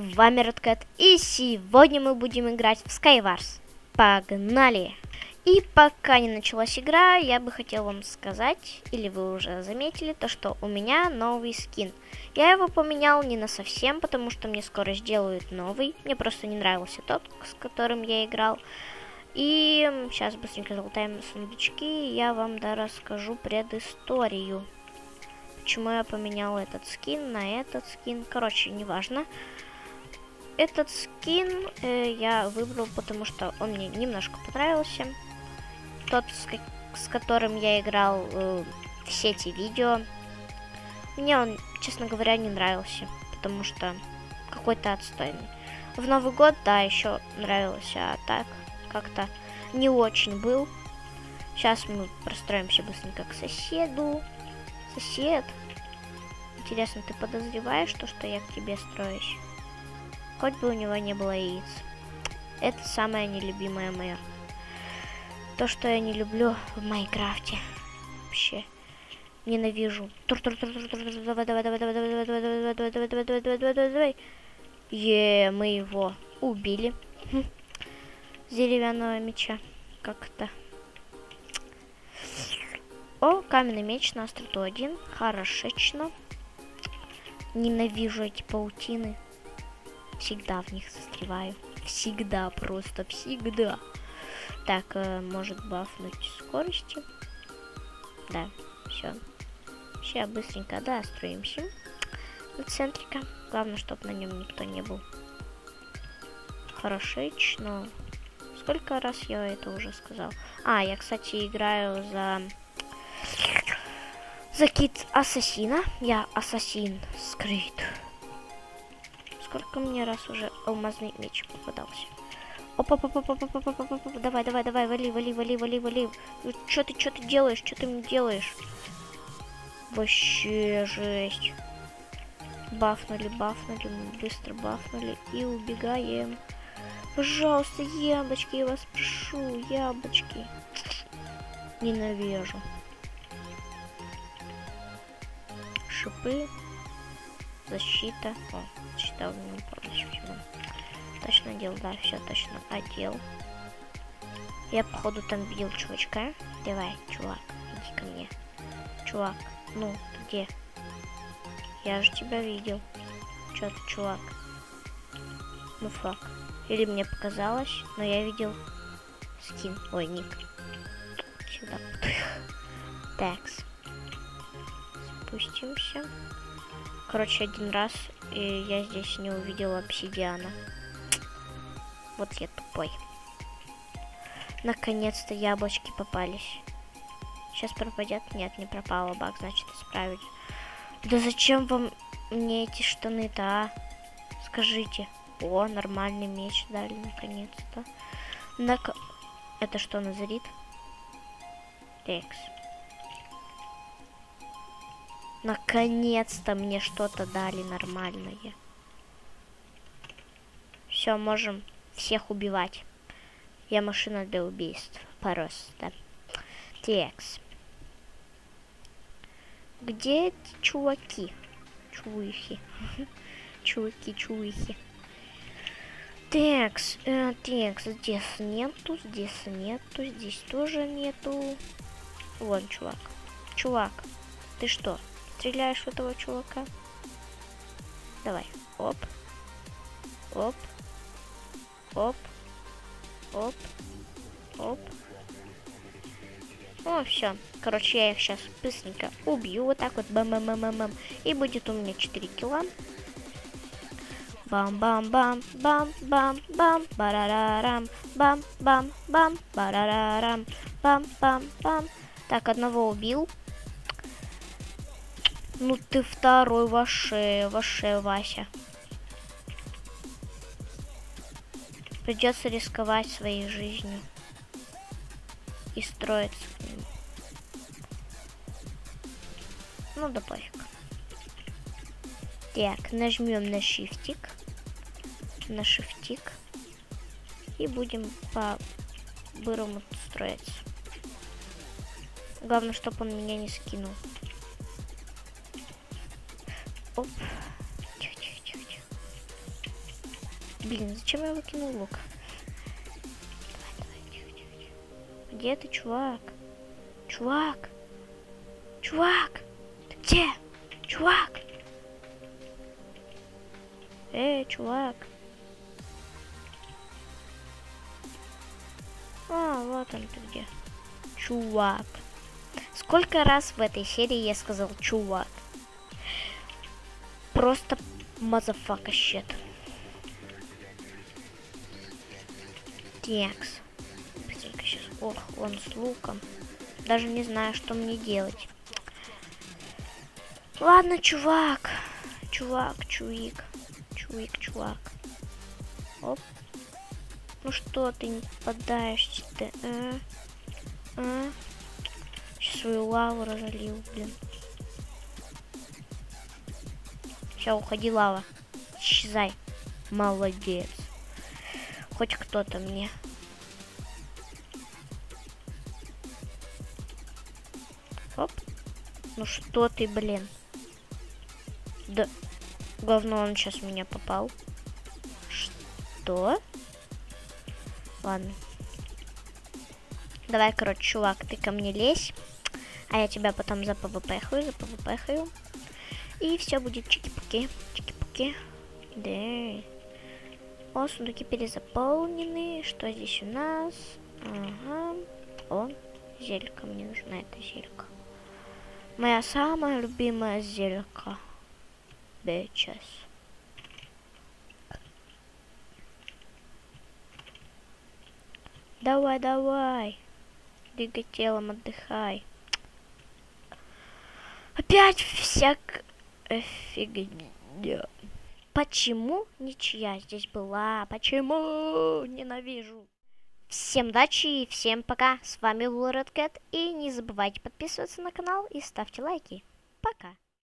вами Redcat, и сегодня мы будем играть в Skywars. Погнали! И пока не началась игра, я бы хотел вам сказать, или вы уже заметили, то что у меня новый скин. Я его поменял не на совсем, потому что мне скоро сделают новый. Мне просто не нравился тот, с которым я играл. И сейчас быстренько залутаем сундучки, и я вам да расскажу предысторию почему я поменял этот скин на этот скин. Короче, неважно. Этот скин э, я выбрал, потому что он мне немножко понравился. Тот, с, с которым я играл э, все эти видео, мне он, честно говоря, не нравился, потому что какой-то отстойный. В Новый год, да, еще нравился, а так как-то не очень был. Сейчас мы простроимся быстренько к соседу. Сосед. Интересно, ты подозреваешь то, что я к тебе строюсь? Хоть бы у него не было яиц. Это самое нелюбимое мое. То, что я не люблю в Майнкрафте. Вообще. Ненавижу. Давай давай давай давай давай давай давай давай давай давай давай давай давай давай давай Е, мы его убили. С деревянного меча. Как-то. О, каменный меч на остроту один. Хорошечно. Ненавижу эти паутины. Всегда в них застреваю. Всегда, просто всегда. Так, э, может бафнуть скорости. Да, все. Сейчас быстренько, да, строимся. На центрика. Главное, чтобы на нем никто не был. Хорошечно. Сколько раз я это уже сказал? А, я, кстати, играю за за кит ассасина. Я ассасин скрыт. Сколько мне раз уже алмазный меч попадался? опа опа опа опа опа опа опа Давай, давай, давай, вали, вали, вали, вали, вали. Ну, что ты, что ты делаешь? Что ты мне делаешь? Вообще жесть. Бафнули, бафнули, быстро бафнули и убегаем. Пожалуйста, яблочки, я вас прошу, яблочки. Ненавижу. шипы, защита. О, меня полностью всего. Точно одел, да, все точно одел. Я, походу, там видел чувачка. Давай, чувак, иди ко мне. Чувак, ну, где? Я же тебя видел. Чё ты, чувак? Ну, фак. Или мне показалось, но я видел скин. Ой, ник. Сюда. Такс спустимся. Короче, один раз и я здесь не увидела обсидиана. Вот я тупой. Наконец-то яблочки попались. Сейчас пропадет? Нет, не пропало. Баг, значит, исправить. Да зачем вам мне эти штаны-то, а? Скажите. О, нормальный меч дали, наконец-то. Нак... Это что, назарит? Текс. Наконец-то мне что-то дали нормальное. Все, можем всех убивать. Я машина для убийств. Просто. Текс. Где эти чуваки? Чувихи. Чуваки, чувихи. Текс, э, текс, здесь нету, здесь нету, здесь тоже нету. Вон, чувак. Чувак, ты что? Стреляешь в этого чувака. Давай. Оп. Оп. Оп. Оп. Оп. О, все. Короче, я их сейчас быстренько убью. Вот так вот. Бам-бам-бам-бам. И будет у меня 4 килла. Бам-бам-бам, бам-бам-бам, барарарам, бам-бам-бам, барарарам, бам-бам-бам. Так, одного убил. Ну ты второй ваше, ваше, Вася. Придется рисковать своей жизнью. И строиться к нему. Ну да пофиг. Так, нажмем на шифтик. На шифтик. И будем по бырому строиться. Главное, чтобы он меня не скинул. Оп. Тихо, тихо, тихо, тихо. Блин, зачем я выкинул лук? Давай, давай, тихо, тихо, тихо. Где ты, чувак? Чувак! Чувак! Ты где? Чувак! Эй, чувак! А, вот он ты где. Чувак. Сколько раз в этой серии я сказал чувак? Просто motherfucker shit. Текс. Быстренько сейчас. Ох, он с луком. Даже не знаю, что мне делать. Ладно, чувак. Чувак, чуик. Чуик, чувак. Оп. Ну что ты не попадаешься ты, а? А? Сейчас свою лаву разолил, блин. Все, уходи, лава. Исчезай. Молодец. Хоть кто-то мне. Оп. Ну что ты, блин. Да. Говно он сейчас меня попал. Что? Ладно. Давай, короче, чувак, ты ко мне лезь. А я тебя потом за PvP-хаю, за PvP-хаю. И все будет чики-пуки, чики-пуки. Да. О, сундуки перезаполнены. Что здесь у нас? Ага. О, зелька. Мне нужна эта зелька. Моя самая любимая зелька. Бечас. Давай, давай. Двигай телом, отдыхай. Опять всяк фигня. Почему ничья здесь была? Почему? Ненавижу. Всем удачи и всем пока. С вами был Cat. И не забывайте подписываться на канал и ставьте лайки. Пока.